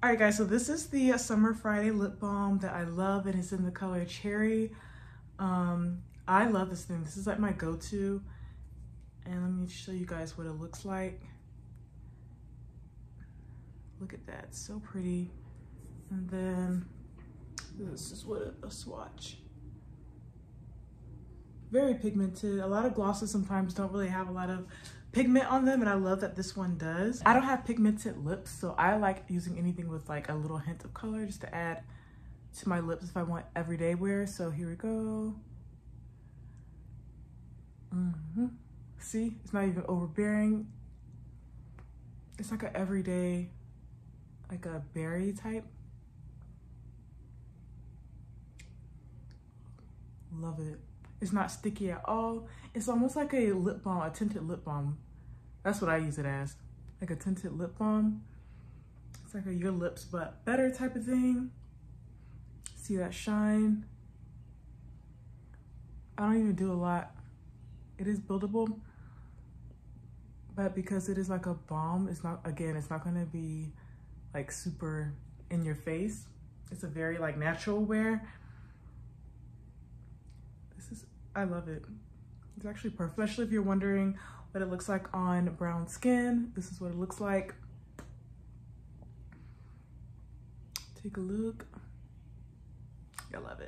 All right, guys, so this is the Summer Friday lip balm that I love, and it's in the color Cherry. Um, I love this thing. This is like my go-to. And let me show you guys what it looks like. Look at that, so pretty. And then this is what a, a swatch. Very pigmented. A lot of glosses sometimes don't really have a lot of pigment on them and I love that this one does. I don't have pigmented lips so I like using anything with like a little hint of color just to add to my lips if I want everyday wear. So here we go. Mm -hmm. See, it's not even overbearing. It's like an everyday, like a berry type. Love it. It's not sticky at all. It's almost like a lip balm, a tinted lip balm. That's what I use it as, like a tinted lip balm. It's like a your lips but better type of thing. See that shine? I don't even do a lot. It is buildable, but because it is like a balm, it's not, again, it's not gonna be like super in your face. It's a very like natural wear. I love it. It's actually perfect, especially if you're wondering what it looks like on brown skin. This is what it looks like. Take a look. I love it.